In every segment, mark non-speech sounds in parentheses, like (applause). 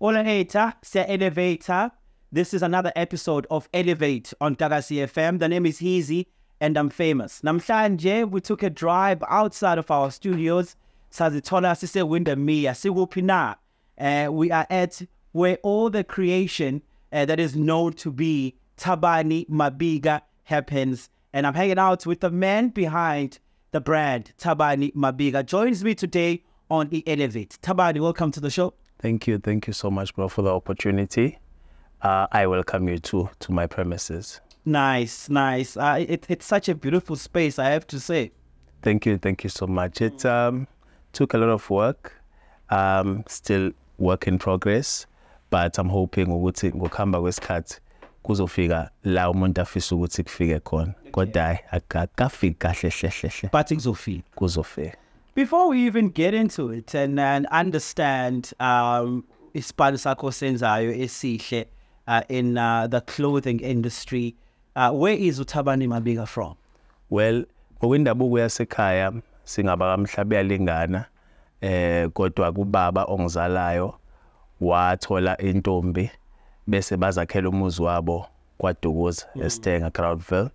Olater, se elevator. This is another episode of Elevate on Gagasi FM. The name is Heazy and I'm famous. Namhlanje, we took a drive outside of our studios. Sazitola sise Windermere, Siwupina. Uh, we are at where all the creation uh, that is known to be Thabani Mabika happens. And I'm hanging out with the man behind the brand, Thabani Mabika. Joins me today on E Elevate. Thabani, welcome to the show. Thank you. Thank you so much, bro, for the opportunity. Uh, I welcome you too to my premises. Nice, nice. Uh, it, it's such a beautiful space, I have to say. Thank you. Thank you so much. It um, took a lot of work. Um, still work in progress, but I'm hoping ukuthi ngokuhamba kwesikhathi kuzofika la umuntu afisa ukuthi kufike khona. Kodwa akafiki kahle hle hle But Zofie. kuzofika. Before we even get into it and, and understand um, isibalo sakho senzayo esihle uh, in uh, the clothing industry, uh, where is uThabani Mabika from? Well, ngokwendabuko yasekhaya singaba kamhlabe yalingana eh kodwa kubaba ongizalayo wathola intombi bese bazakhela umuzi wabo kwaDukuza eStenga Groutville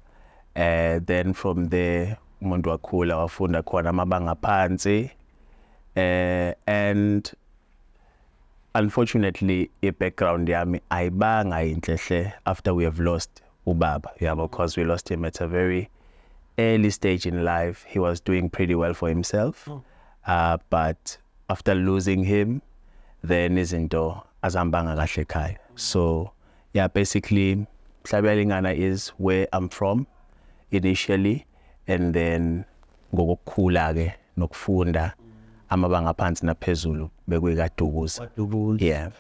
eh then from there umuntu wakhula wafunda khona amabanga phansi eh and unfortunately i-background yami ayibanga yinhle hle after we have lost ubaba yabo because we lost him at a very early stage in life. He was doing pretty well for himself uh, but after losing him then izinto azihambanga kahle ekhaya. So yeah basically Mhlabelingana is where I'm from initially and then ngokukhula ke nokufunda amabanga phansi naphezulu bekuyikadukuza yeah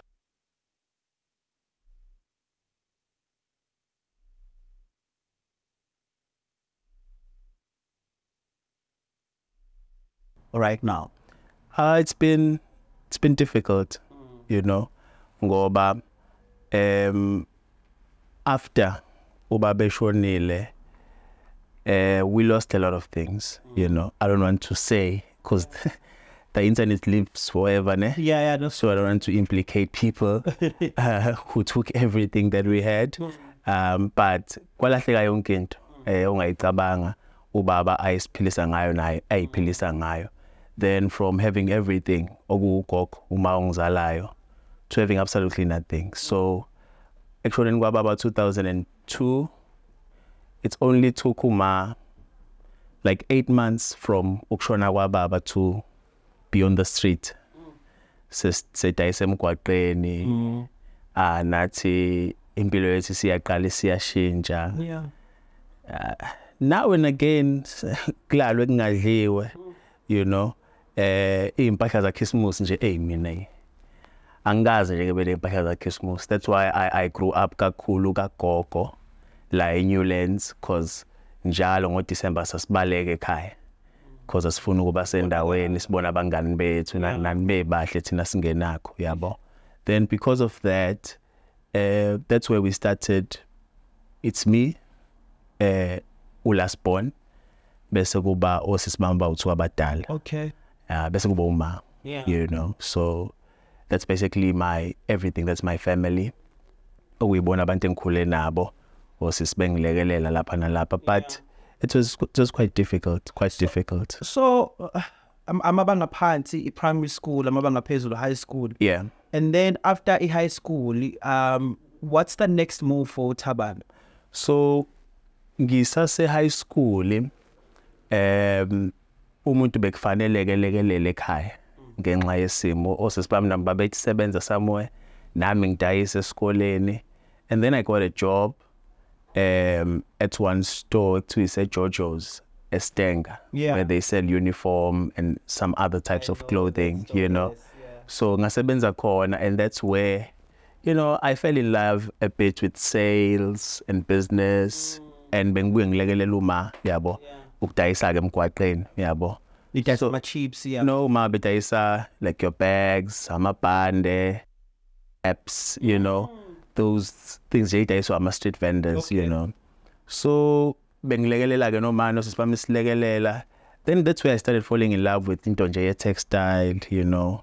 right now? Uh, it's been it's been difficult, you know, ngoba um after ubaba eshonile uh, we lost a lot of things, you know. I don't want to say cuz (laughs) the internet lives forever, ne? Yeah, yeah, that's So I don't want to implicate people (laughs) uh, who took everything that we had. Um, but kwalahleka yonke into eh ungayicabanga ubaba ayisiphilisa ngayo naye ayiphilisa ngayo. Then from having everything okugogo uma ungizalayo to having absolutely nothing. So actually kwababa 2002 it's only took uma like 8 months from ukushona kwababa to be on the street. sedayisa emgwaqeni. Ah nathi impilo yethu siyaqala siyashintsha. Yeah. now and again (laughs) kulalwe kungadliwe you know. Eh impahla za Christmas nje hey mina angikaze nje kebe impahla za Christmas that's why I I grew up kakhulu kagogo. La eNewlands cause njalo ngo December sasibaleke ekhaya. Because asifuna ukuba sendaweni sibona abangani bethu na- nani bebahle thina singenakho yabo then because of that uh, that's where we started it's me eh ulasborn bese kuba osisimamba uthu abadala. Okay. uh, bese kuba uma Yeah. you know? So that's basically my everything that's my family. Okuyibona abantu engikhule nabo osisibengilekelela lapha nalapha but it was it was quite difficult quite difficult So, uh, am- amabanga phansi, i-primary school, amabanga phezulu, high school. yeah And then after i high school, um, what's the next move for Taban? so ngisase high school um umuntu bekufanele kelekelele ekhaya ngenxa yesimo osesibami nabo babesebenza somewhere nami ngidayisa esikoleni and then I got a job um at one store ekuthiwa ise Jojo's eStenga Yeah. where they sell uniform and some other types of clothing you know? so ngasebenza khona and that's where you know I fell in love a bit with sales and business. And bengibuye ngilekelela uma yabo ukudayisa ke emgwaqeni yabo. It does So- my cheaps, yeah. no ma bedayisa like your bags amabhande apps you know those things nje idayiswa ama street vendors you know. So bengilekelela ke nomani osisibami silekelela then that's where I started falling in love with into nje textile you know.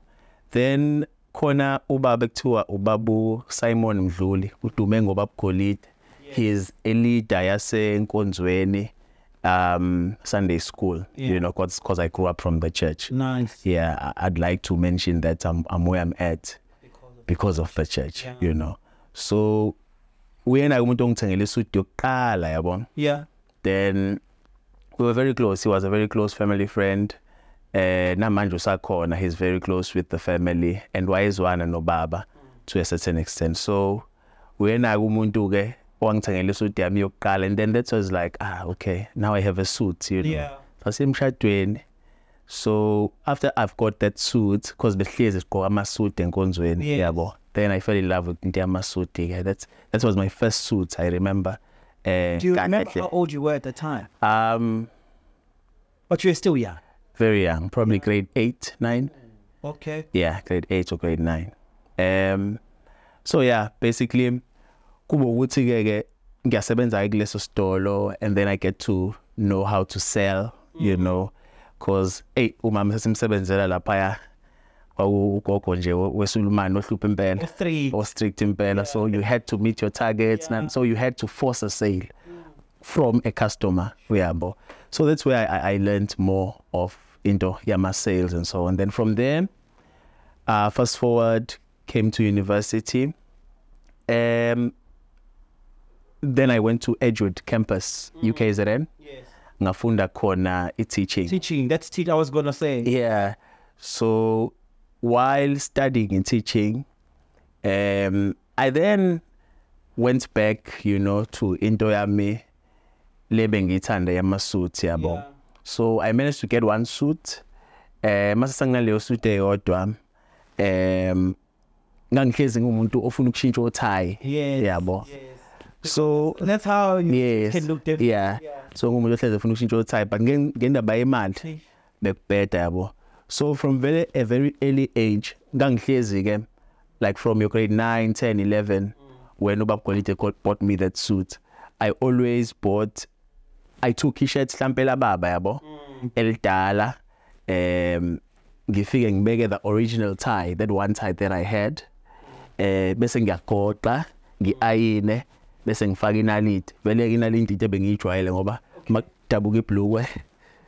Then khona ubaba ekuthiwa ubabu Simon Mdluli udume ngoba bugolide he is a leader yasenkonzweni um Sunday school Yeah. you know cause, cause I grew up from the church. Nice. yeah I'd like to mention that I'm, I'm where I'm at because of the church Yeah. you know so uyena umuntu ongithengele isuit yokuqala yabona Yeah. then we were very close. He was a very close family friend. Eh namanje usakhona. He's very close with the family and wayezwana nobaba to a certain extent. So uyena umuntu ke owangithengela isuit yami yokuqala and then that was like ah okay now i have a suit you know. Yeah. sasemshadweni so after i've got that suit because behlezi sigqoka amasuit enkonzweni Yes. yabo then i fell in love with yamasuit ke that that was my first suit i remember uh, Do you remember how old you were at the time? um But you're still young. very young probably grade 8 9 Okay. yeah grade 8 or grade 9 um so yeah basically kuba ukuthi ngiyasebenza kuleso stolo and then i get to know how to sell you know cause hey umama sesimsebenzela lapha ya kwakugogo nje we- wesulumani ohlupha impela Three. or strict impela so you had to meet your targets Yeah. and so you had to force a sale from a customer uyabo so that's where I, I learned more of into yama sales and so on then from there uh, fast forward came to university um then I went to Edgewood campus UKZN Yes. Ngafunda khona i-teaching Teaching. That's teach. I was gonna say. yeah. So while studying in teaching, um, I then went back, you know, to into yami lebe ngithanda yamasuit yabo. Yeah. So I managed to get one suit. Eh mase sanginaleyo suit eyodwa. Um ngangihlezi ngumuntu ofuna ukushintsha utie. Yes. Yabo. Yes. So That's how you yes. can look different. Yeah. Yeah. So ngumuntu ohlezi ufuna ukushintsha utie but ngen- ngendaba yemali bekubheda yabo so from very a very early age ngangihlezi ke like from your grade 9 10 11 when ubaba Golide bought me that suit i always bought i took i-shirt hlampe lababa yabo elidala um ngifike ngibeke the original tie that one tie that i had eh bese ngiyagoqa ngiayine bese ngifaka inaliti vele inaliti into ebengiyijwayele ngoba makudabuka ibhlukwe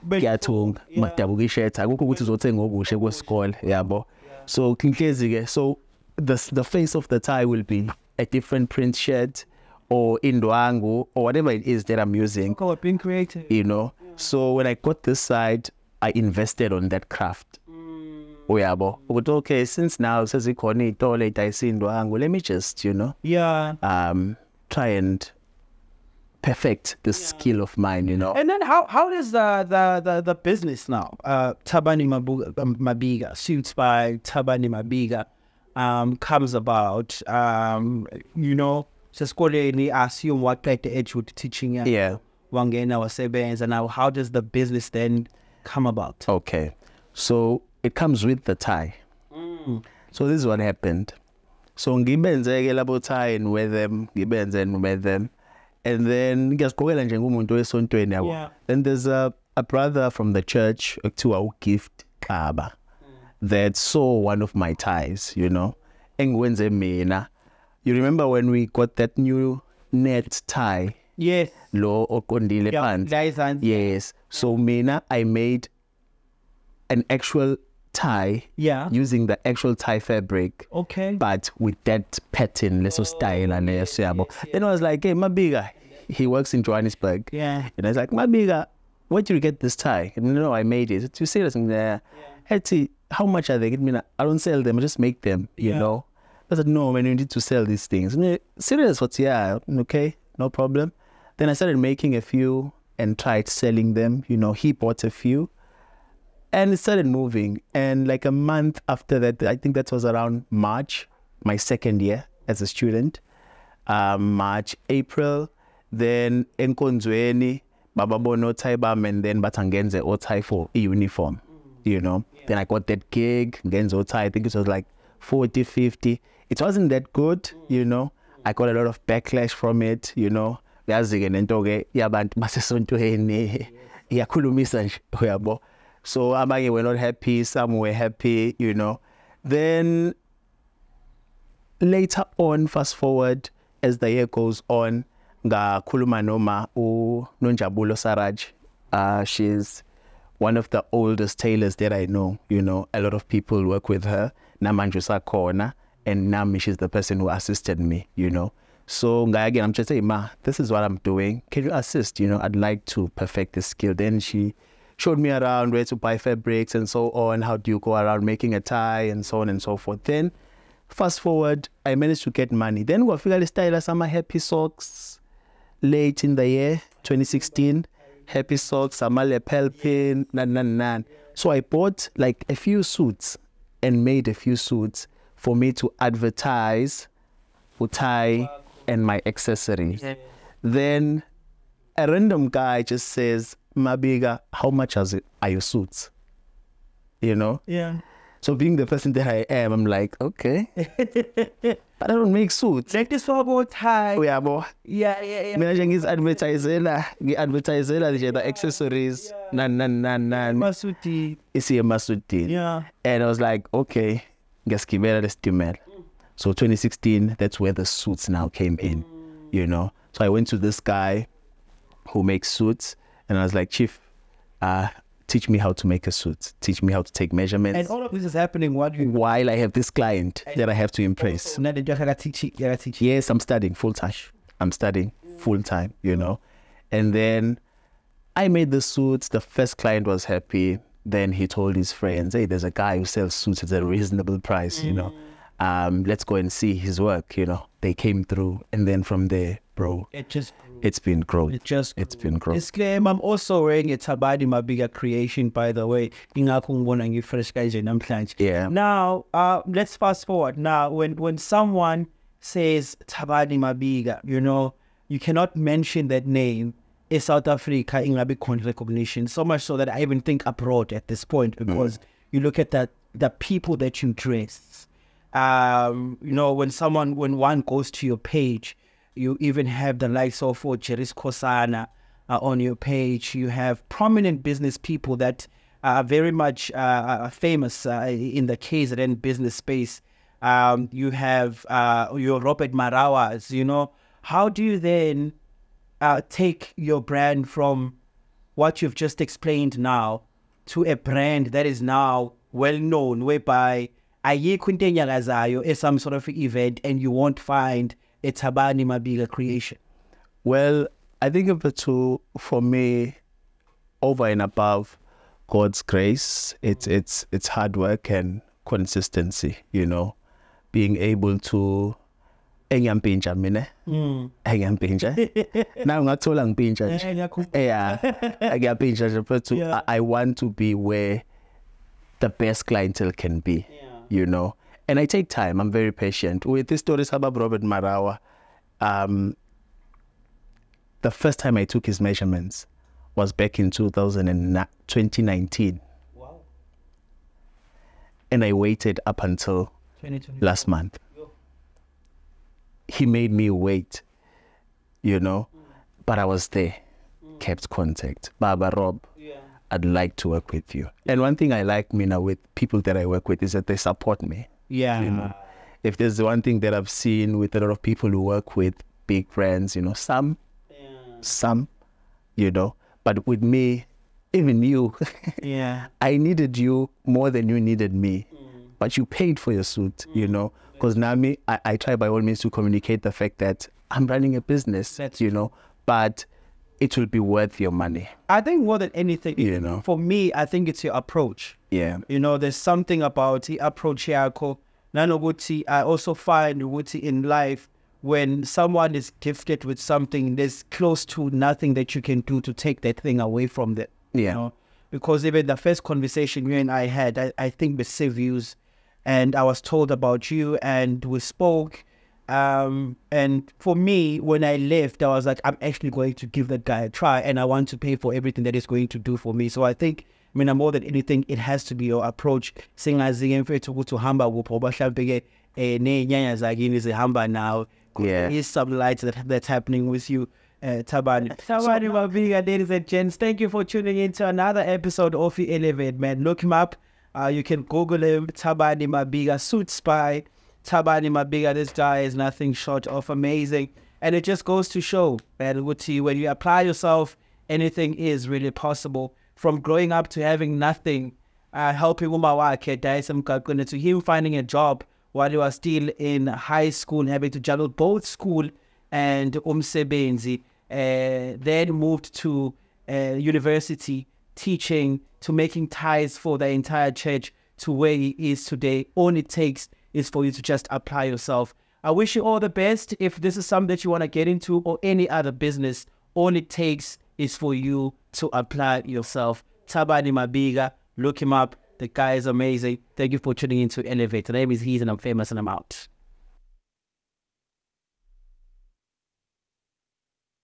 kuyathunga makudabuka ishirt. Akukho ukuthi uzothenga okushe kwesikole yabo? So ngihlezi ke so the the face of the tie will be a different print shirt or indwangu or whatever it is that I'm using Call being creative. you know? So when I got this side I invested on that craft. Uyabo? Ukuthi okay since now sezikhona izitolo ezidayisa indwangu let me just you know Yeah. um try and perfect this skill of mine you know And then how how does the the the, the business now? Uh, Thabani Mabu- um, Mabika, suits by Thabani Mabika, um, comes about. Um, you know, sesikoleni assume what like the Edgewood teaching ya. yeah Wangena wasebenza now. How does the business then come about? Okay. So it comes with the tie. So this is what happened. So ngibenzeke labo tie and wear them, ngibenze and wear them. And then ngiyazigqokela nje ngumuntu wesontweni yabo. Then there's a a brother from the church ekuthiwa uGift Xaba that saw one of my ties, you know. Engwenze mina. You remember when we got that new net tie Yes. lo oqondile phansi? Yes. So mina I made an actual tie Yeah. using the actual tie fabric Okay. but with that pattern let's leso oh, style and leso yabo. Then I was like, "Hey, Mabika, he works in Johannesburg." Yeah. And I was like, Mabika, where did you get this tie? And no, I made it. You this in there. Hetty, how much are they? I mean, I don't sell them, I just make them, you Yeah. know. I said, no, man, you need to sell these things. And, Serious, what's yeah, okay, no problem. Then I started making a few and tried selling them. You know, he bought a few and it started moving. And like a month after that, I think that was around March, my second year as a student. Um, March, April, then enkonzweni bababona othai bami and then bathi angenze othai for i-uniform you know? Then i got that gig ngenze othai i think it was like 40 50 it wasn't that good you know? I got a lot of backlash from it you know? Yazi-ke nento ke yabantu basesontweni (laughs) iyakhulumisa nje uyabo so abanye were not happy some were happy you know. Then later on fast forward as the year goes on ngakhuluma noma uNonjabulo Saraj. Uh she's one of the oldest tailors that I know you know. A lot of people work with her. Namanje usakhona and nami she's the person who assisted me you know. So again, I'm just saying ma this is what I'm doing. Can you assist? You know I'd like to perfect this skill. Then she showed me around where to buy fabrics and so on how do you go around making a tie and so on and so forth. Then fast forward I managed to get money. Then kwafika le style sama happy socks late in the year 2016 happy socks sama lapel pin nan nan nan. So I bought like a few suits and made a few suits for me to advertise tie and my accessories. Then a random guy just says Mabika how much is it are your suits you know Yeah. so being the person that I am, I'm like, okay. (laughs) but I don't make suits. Like this for about tie. Uyabo. Oh, yeah, yeah, yeah. Mina nje ngizi-advertisela, ngi-advertisela nje the accessories, nan nan nan nan. Masuti. Isiye masudini. Yeah. And I was like, okay, ngiyasigebela lesitimela. So 2016, that's where the suits now came in, you know. So I went to this guy who makes suits, and I was like, Chief, uh, teach me how to make a suit. Teach me how to take measurements. And all of this is happening while you while I have this client that I have to impress. Now the yakatichi, yakatichi. Yes, I'm studying full time. I'm studying full time, you know. And then I made the suits. The first client was happy. Then he told his friends, hey, there's a guy who sells suits at a reasonable price, you know. Um, let's go and see his work, you know. They came through. And then from there, bro, It just it's been growth. It just It's been growth. Disclaimer, I'm also wearing a Thabani Mabika creation, by the way. Ingakho ngibona ngifresh kanje namhlanje. Yeah. Now, uh, let's fast forward. Now, when when someone says Thabani Mabika, you know, you cannot mention that name in South Africa in ingabi khona recognition. So much so that I even think abroad at this point because you look at that the people that you dress. Um, you know, when someone when one goes to your page, you even have the likes of oh, Kosana uh, on your page. You have prominent business people that are very much uh, famous uh, in the KZN business space. Um, you have uh, your Robert Marawas. You know, how do you then uh, take your brand from what you've just explained now to a brand that is now well known, whereby ayikho into enyakazayo at some sort of event and you won't find a Thabani Mabika creation. Well, I think of the two for me, over and above God's grace, it's it's it's hard work and consistency. You know, being able to engiyampintsha mina engiyampintsha nawe ngathola ngipintsha nje. Eh, (laughs) yeah. Ngiyapintsha nje but Yeah. I, I want to be where the best clientele can be you know and I take time I'm very patient with this story about Robert Marawa um the first time I took his measurements was back in 2000 and na- 2019 Wow. and I waited up until last month. He made me wait, you know, but I was there, kept contact. Baba Rob. I'd like to work with you. And one thing I like, Mina, with people that I work with is that they support me. Yeah. You know, if there's one thing that I've seen with a lot of people who work with big brands, you know, some, some, you know, but with me, even you, (laughs) Yeah. I needed you more than you needed me. But you paid for your suit, you know. Because now me, I, I try by all means to communicate the fact that I'm running a business, That's you know, but it will be worth your money. I think more than anything, You know. for me, I think it's your approach. Yeah. You know, there's something about the approach yakho. Nanokuthi, I also find ukuthi in life, when someone is gifted with something, there's close to nothing that you can do to take that thing away from them. You Yeah. know? Because even the first conversation you and I had, I, I think with Views, and I was told about you, and we spoke. Um, and for me, when I left, I was like, I'm actually going to give that guy a try, and I want to pay for everything that he's going to do for me. So I think, I mean, more than anything, it has to be your approach. Singazi mfethu ukuthi uhamba kuphi ngoba mhlawumbe ke eh nenyanya zakini zihamba now. Yeah. Here's some lights that that's happening with you. Uh, Thabani. Thabani Mabika, ladies and gents, thank you for tuning in to another episode of the Elevate, man. Look him up. Uh, you can Google him, Thabani Mabika, Suits by. Thabani Mabika, this guy is nothing short of amazing. And it just goes to show that when you apply yourself, anything is really possible. From growing up to having nothing, uh, helping umawake Daisam to him finding a job while he was still in high school, having to juggle both school and umsebenzi. Uh, then moved to uh, university, teaching to making ties for the entire church to where he is today. All it takes is for you to just apply yourself. I wish you all the best. If this is something that you want to get into or any other business, all it takes is for you to apply yourself. Thabani Mabika, look him up. The guy is amazing. Thank you for tuning in to Elevate. Name is Heazy and I'm famous and I'm out.